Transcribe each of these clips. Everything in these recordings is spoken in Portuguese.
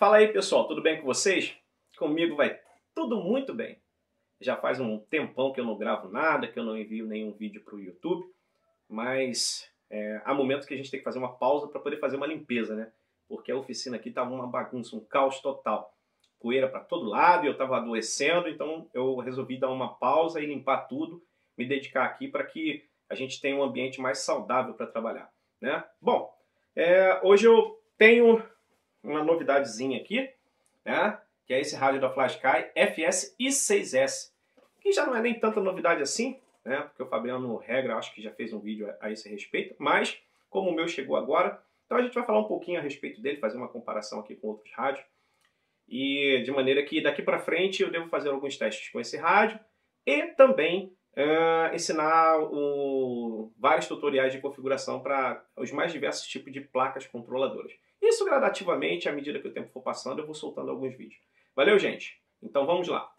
Fala aí pessoal, tudo bem com vocês? Comigo vai tudo muito bem. Já faz um tempão que eu não gravo nada, que eu não envio nenhum vídeo para o YouTube, mas é, há momentos que a gente tem que fazer uma pausa para poder fazer uma limpeza, né? Porque a oficina aqui estava uma bagunça, um caos total. Poeira para todo lado, e eu estava adoecendo, então eu resolvi dar uma pausa e limpar tudo, me dedicar aqui para que a gente tenha um ambiente mais saudável para trabalhar, né? Bom, é, hoje eu tenho uma novidadezinha aqui, né? Que é esse rádio da FlashSky FS I6S, que já não é nem tanta novidade assim, né? Porque o Fabiano Regra acho que já fez um vídeo a, a esse respeito, mas como o meu chegou agora, então a gente vai falar um pouquinho a respeito dele, fazer uma comparação aqui com outros rádios. E de maneira que daqui para frente eu devo fazer alguns testes com esse rádio e também uh, ensinar o, vários tutoriais de configuração para os mais diversos tipos de placas controladoras. Isso gradativamente, à medida que o tempo for passando, eu vou soltando alguns vídeos. Valeu, gente? Então vamos lá.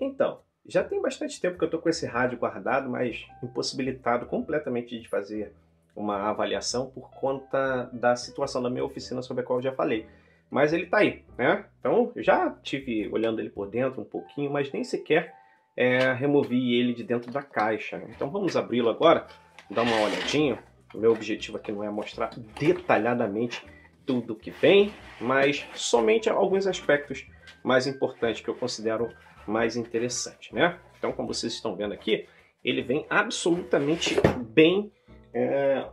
Então, já tem bastante tempo que eu estou com esse rádio guardado, mas impossibilitado completamente de fazer uma avaliação por conta da situação da minha oficina sobre a qual eu já falei. Mas ele está aí, né? Então, já tive olhando ele por dentro um pouquinho, mas nem sequer é, removi ele de dentro da caixa. Então vamos abri-lo agora, dar uma olhadinha. O meu objetivo aqui não é mostrar detalhadamente tudo que vem, mas somente alguns aspectos mais importantes que eu considero mais interessantes, né? Então, como vocês estão vendo aqui, ele vem absolutamente bem é,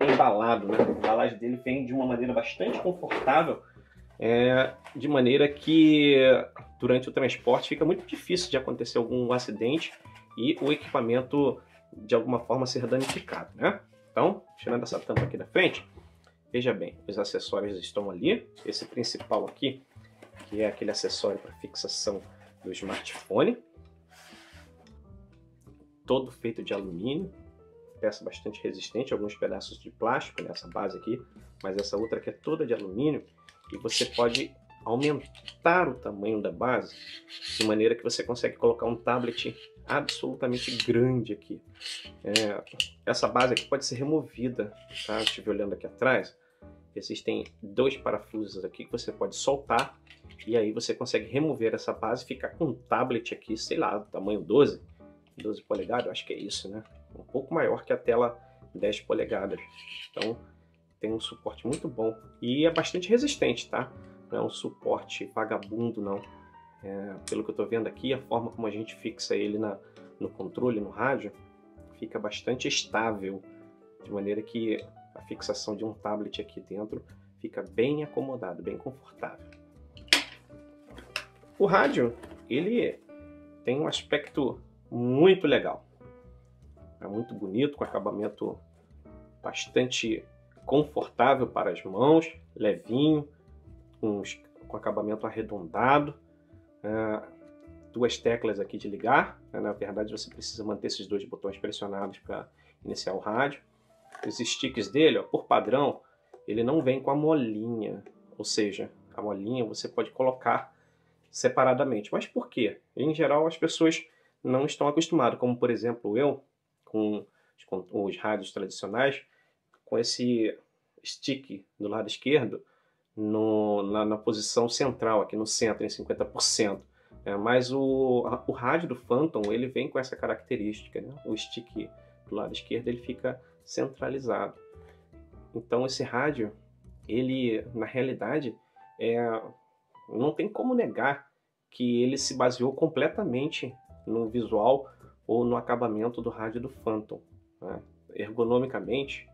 embalado, né? A embalagem dele vem de uma maneira bastante confortável, é, de maneira que durante o transporte fica muito difícil de acontecer algum acidente e o equipamento de alguma forma ser danificado, né? Então, tirando essa tampa aqui da frente, veja bem, os acessórios estão ali. Esse principal aqui, que é aquele acessório para fixação do smartphone, todo feito de alumínio, peça bastante resistente, alguns pedaços de plástico nessa base aqui, mas essa outra aqui é toda de alumínio e você pode aumentar o tamanho da base de maneira que você consegue colocar um tablet absolutamente grande aqui. É, essa base aqui pode ser removida, tá? Eu estive olhando aqui atrás, existem dois parafusos aqui que você pode soltar e aí você consegue remover essa base e ficar com um tablet aqui, sei lá, tamanho 12, 12 polegadas, acho que é isso, né? Um pouco maior que a tela 10 polegadas. Então tem um suporte muito bom e é bastante resistente, tá? não é um suporte vagabundo, não. É, pelo que eu estou vendo aqui, a forma como a gente fixa ele na, no controle, no rádio, fica bastante estável, de maneira que a fixação de um tablet aqui dentro fica bem acomodado, bem confortável. O rádio, ele tem um aspecto muito legal. É muito bonito, com acabamento bastante confortável para as mãos, levinho, com, com acabamento arredondado, duas teclas aqui de ligar, né? na verdade você precisa manter esses dois botões pressionados para iniciar o rádio. Os sticks dele, ó, por padrão, ele não vem com a molinha, ou seja, a molinha você pode colocar separadamente. Mas por quê? Em geral as pessoas não estão acostumadas, como por exemplo eu, com os, com os rádios tradicionais, com esse stick do lado esquerdo, no, na, na, posição central, aqui no centro, em 50%. É, mas o, o rádio do Phantom ele vem com essa característica, né? o stick do lado esquerdo ele fica centralizado. Então esse rádio, ele na realidade é, não tem como negar que ele se baseou completamente no visual ou no acabamento do rádio do Phantom. Né? Ergonomicamente,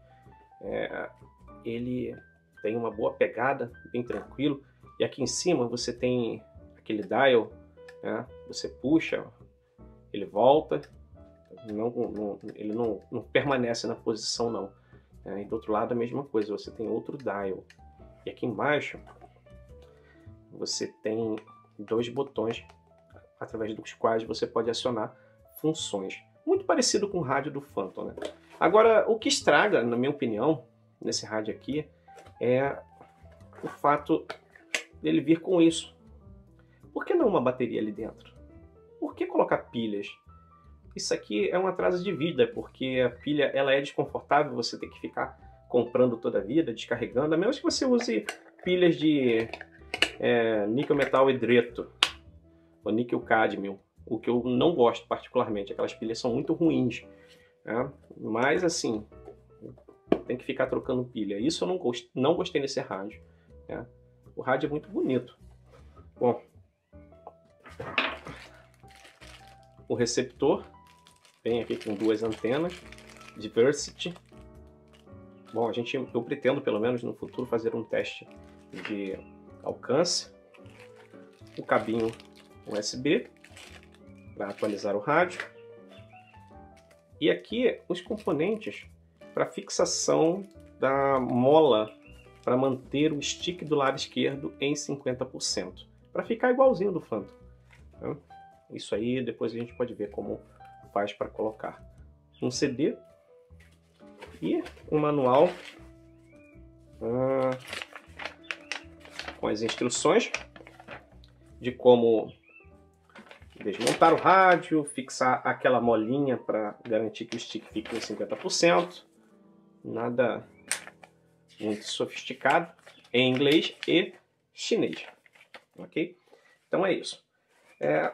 é, ele tem uma boa pegada, bem tranquilo. E aqui em cima você tem aquele dial, né? você puxa, ele volta, não, não, ele não, não, permanece na posição não. É, e do outro lado a mesma coisa, você tem outro dial. E aqui embaixo você tem dois botões através dos quais você pode acionar funções. Muito parecido com o rádio do Phantom. Né? Agora, o que estraga, na minha opinião, nesse rádio aqui, é o fato dele vir com isso. Por que não uma bateria ali dentro? Por que colocar pilhas? Isso aqui é um atraso de vida, porque a pilha ela é desconfortável, você tem que ficar comprando toda a vida, descarregando, a menos que você use pilhas de é, níquel metal hidreto, ou níquel cadmio, o que eu não gosto particularmente. Aquelas pilhas são muito ruins. Né? Mas assim, tem que ficar trocando pilha. Isso eu não, gost, não gostei nesse rádio. Né? O rádio é muito bonito. Bom, o receptor vem aqui com duas antenas, diversity. Bom, a gente, eu pretendo pelo menos no futuro fazer um teste de alcance. O cabinho USB para atualizar o rádio. E aqui os componentes para fixação da mola para manter o stick do lado esquerdo em 50%, para ficar igualzinho do Phantom. Né? Isso aí depois a gente pode ver como faz para colocar um CD e um manual ah, com as instruções de como desmontar o rádio, fixar aquela molinha para garantir que o stick fique em 50%. Nada muito sofisticado em inglês e chinês. Ok? Então é isso. É,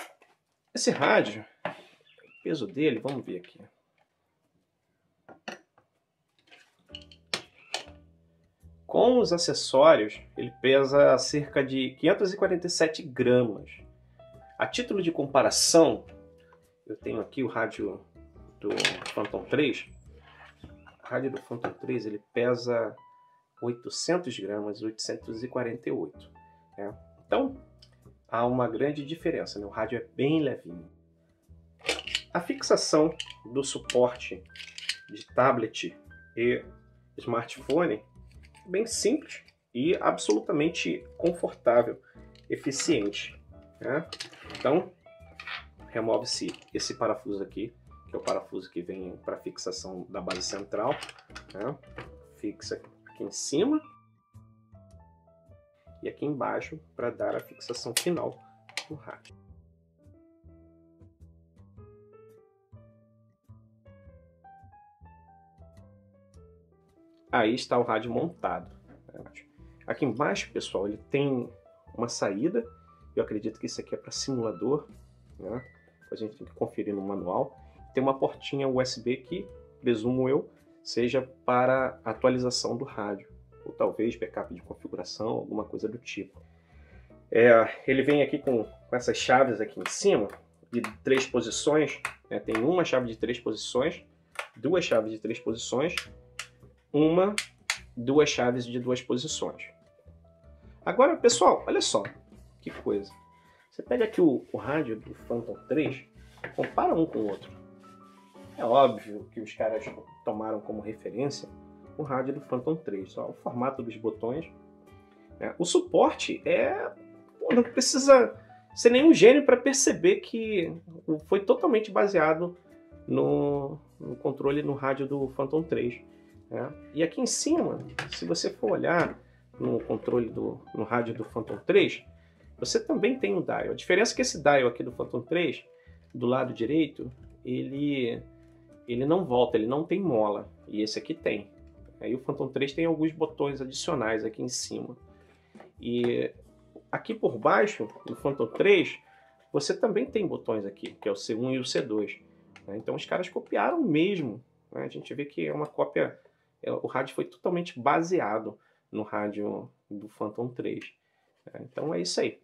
esse rádio, o peso dele, vamos ver aqui. Com os acessórios, ele pesa cerca de 547 gramas. A título de comparação, eu tenho aqui o rádio do Phantom 3. Rádio do Phantom 3 ele pesa 800 gramas, 848. Né? Então, há uma grande diferença, né? o rádio é bem levinho. A fixação do suporte de tablet e smartphone é bem simples e absolutamente confortável, eficiente. Né? Então, remove-se esse parafuso aqui, que é o parafuso que vem para fixação da base central. Né? Fixa aqui em cima e aqui embaixo para dar a fixação final do rádio. Aí está o rádio montado. Aqui embaixo, pessoal, ele tem uma saída. Eu acredito que isso aqui é para simulador. Né? A gente tem que conferir no manual. Tem uma portinha USB que, presumo eu, seja para atualização do rádio, ou talvez backup de configuração, alguma coisa do tipo. É, ele vem aqui com, com, essas chaves aqui em cima, de três posições. Né? Tem uma chave de três posições, duas chaves de três posições, uma, duas chaves de duas posições. Agora, pessoal, olha só que coisa. Você pega aqui o, o rádio do Phantom 3, compara um com o outro. É óbvio que os caras tomaram como referência o rádio do Phantom 3, só o formato dos botões. Né? O suporte é. Pô, não precisa ser nenhum gênio para perceber que foi totalmente baseado no, no, controle no rádio do Phantom 3. Né? E aqui em cima, se você for olhar no controle do no rádio do Phantom 3, você também tem um dial. A diferença é que esse dial aqui do Phantom 3, do lado direito, ele ele não volta, ele não tem mola. E esse aqui tem. Aí o Phantom 3 tem alguns botões adicionais aqui em cima. E aqui por baixo, no Phantom 3, você também tem botões aqui, que é o C1 e o C2. Né? Então os caras copiaram mesmo. Né? A gente vê que é uma cópia. É, o rádio foi totalmente baseado no rádio do Phantom 3. Né? Então é isso aí.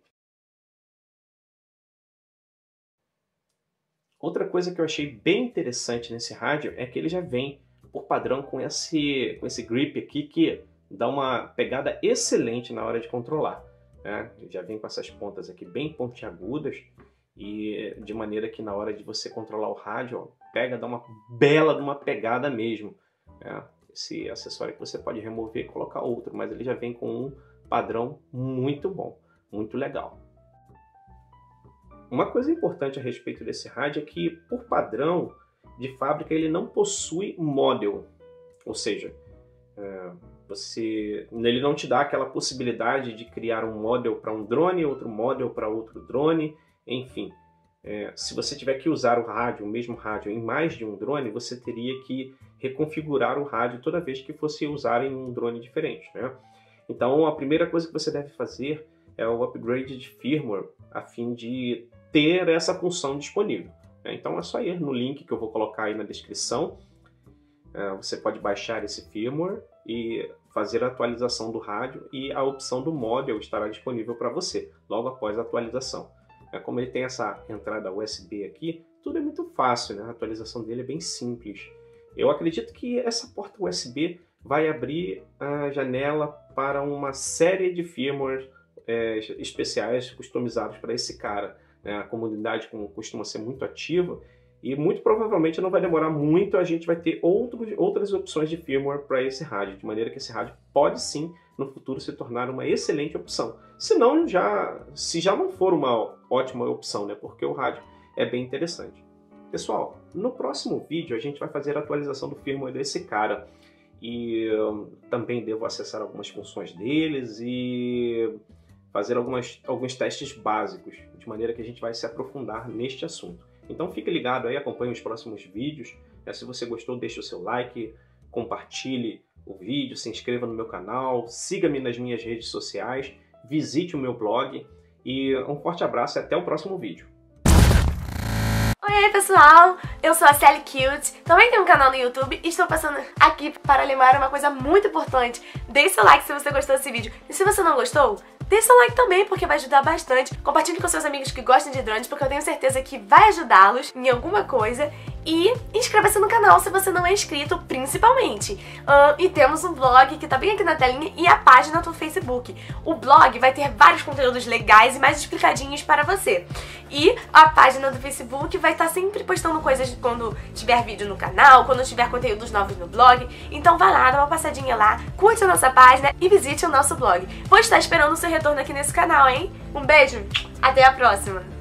Outra coisa que eu achei bem interessante nesse rádio é que ele já vem por padrão com esse, com esse grip aqui que dá uma pegada excelente na hora de controlar. Né? Já vem com essas pontas aqui bem pontiagudas e de maneira que na hora de você controlar o rádio, ó, pega, dá uma bela de uma pegada mesmo. Né? Esse acessório que você pode remover e colocar outro, mas ele já vem com um padrão muito bom, muito legal. Uma coisa importante a respeito desse rádio é que, por padrão de fábrica, ele não possui model, ou seja, é, você, ele não te dá aquela possibilidade de criar um model para um drone, outro model para outro drone, enfim. É, se você tiver que usar o rádio, o mesmo rádio, em mais de um drone, você teria que reconfigurar o rádio toda vez que fosse usar em um drone diferente. Né? Então a primeira coisa que você deve fazer é o upgrade de firmware a fim de ter essa função disponível. Né? Então é só ir no link que eu vou colocar aí na descrição. É, você pode baixar esse firmware e fazer a atualização do rádio e a opção do model estará disponível para você logo após a atualização. É, como ele tem essa entrada USB aqui, tudo é muito fácil, né? a atualização dele é bem simples. Eu acredito que essa porta USB vai abrir a janela para uma série de firmware é, especiais customizados para esse cara. Né? A comunidade costuma ser muito ativa e muito provavelmente não vai demorar muito, a gente vai ter outras opções de firmware para esse rádio, de maneira que esse rádio pode sim no futuro se tornar uma excelente opção. Se não, já, se já não for uma ótima opção, né? porque o rádio é bem interessante. Pessoal, no próximo vídeo a gente vai fazer a atualização do firmware desse cara e hum, também devo acessar algumas funções deles e fazer algumas, alguns testes básicos, de maneira que a gente vai se aprofundar neste assunto. Então fique ligado aí, acompanhe os próximos vídeos. É, se você gostou, deixe o seu like, compartilhe o vídeo, se inscreva no meu canal, siga-me nas minhas redes sociais, visite o meu blog e um forte abraço e até o próximo vídeo. Oi pessoal, eu sou a Sally Cute, também tenho um canal no YouTube e estou passando aqui para lembrar uma coisa muito importante. Deixe seu like se você gostou desse vídeo e se você não gostou, Deixe seu like também, porque vai ajudar bastante. Compartilhe com seus amigos que gostam de drones, porque eu tenho certeza que vai ajudá-los em alguma coisa. E inscreva-se no canal se você não é inscrito, principalmente. Uh, e temos um blog que tá bem aqui na telinha e a página do Facebook. O blog vai ter vários conteúdos legais e mais explicadinhos para você. E a página do Facebook vai estar tá sempre postando coisas quando tiver vídeo no canal, quando tiver conteúdos novos no blog. Então vai lá, dá uma passadinha lá, curte a nossa página e visite o nosso blog. Vou estar esperando o seu retorno aqui nesse canal, hein? Um beijo, até a próxima!